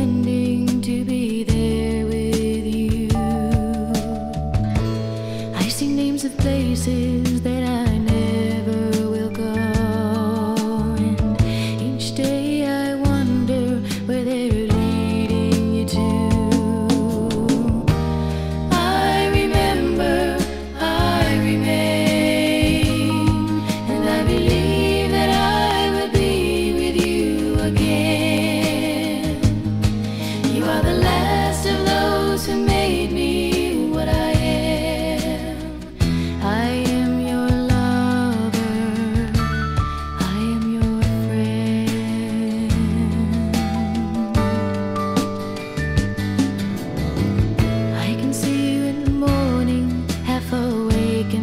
pretending to be there with you. I see names of places that.